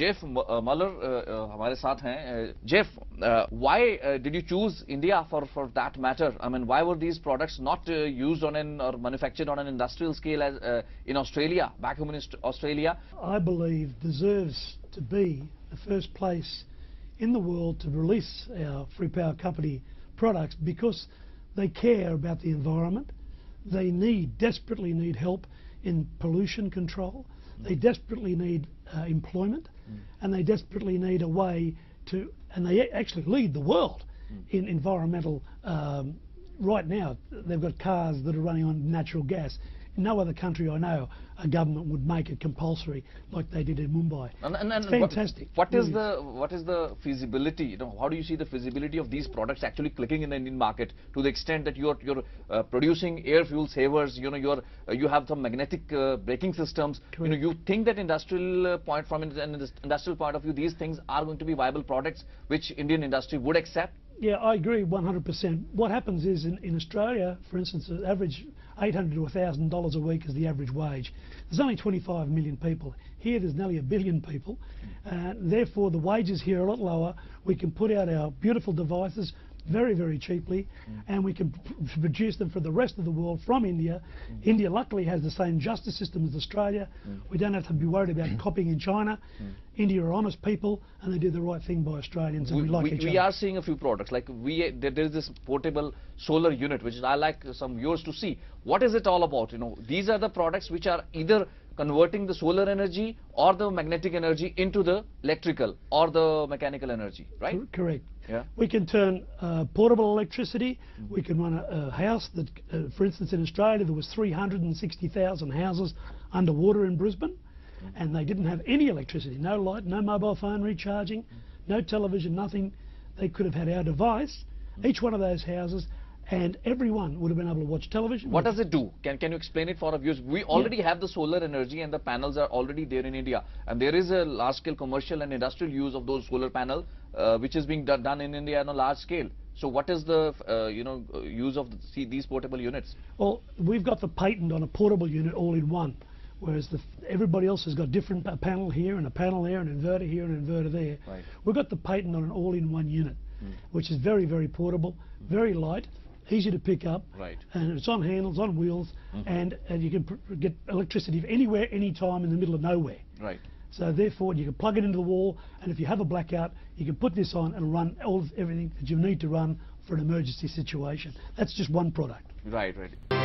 Jeff मलर हमारे साथ हैं Jeff why did you choose India for for that matter I mean why were these products not used on an और manufactured on an industrial scale as in Australia back home in Australia I believe deserves to be the first place in the world to release our Free Power Company products because they care about the environment. They need, desperately need help in pollution control. They desperately need uh, employment, and they desperately need a way to, and they actually lead the world in environmental. Um, right now, they've got cars that are running on natural gas. In no other country I know, a government would make it compulsory like they did in Mumbai. And, and, and fantastic. What, what is the what is the feasibility? You know, how do you see the feasibility of these products actually clicking in the Indian market to the extent that you're you're uh, producing air fuel savers? You know, you're uh, you have some magnetic uh, braking systems. You know, you think that industrial uh, point from an an industrial point of view, these things are going to be viable products which Indian industry would accept. Yeah, I agree 100%. What happens is in, in Australia, for instance, the average 800 to 1,000 dollars a week is the average wage. There's only 25 million people. Here there's nearly a billion people. Uh, therefore, the wages here are a lot lower. We can put out our beautiful devices very, very cheaply, mm. and we can produce them for the rest of the world from India. Mm. India luckily has the same justice system as Australia. Mm. We don't have to be worried about copying in China. India are honest people, and they do the right thing by Australians, and we, like each we are seeing a few products like we there, there is this portable solar unit which I like some viewers to see. What is it all about? You know, these are the products which are either converting the solar energy or the magnetic energy into the electrical or the mechanical energy, right? Cor- Correct. Yeah. We can turn uh, portable electricity. We can run a, a house that, uh, for instance, in Australia there was 360,000 houses underwater in Brisbane, and they didn't have any electricity, no light, no mobile phone recharging, no television, nothing. They could have had our device, each one of those houses, and everyone would have been able to watch television. What does it do? Can can you explain it for our viewers? We already have the solar energy and the panels are already there in India, and there is a large scale commercial and industrial use of those solar panels, uh, which is being done, done in India on a large scale. So what is the uh, you know use of the, see, these portable units? Well, we've got the patent on a portable unit all in one, whereas the, everybody else has got different a panel here and a panel there, an inverter here and an inverter there. Right. We've got the patent on an all-in-one unit, which is very, very portable, very light, easy to pick up, Right. and it's on handles, on wheels, mm-hmm. and, and you can pr- get electricity anywhere, anytime in the middle of nowhere. Right. So therefore, you can plug it into the wall, and if you have a blackout, you can put this on and run all everything that you need to run for an emergency situation. That's just one product. Right. Right.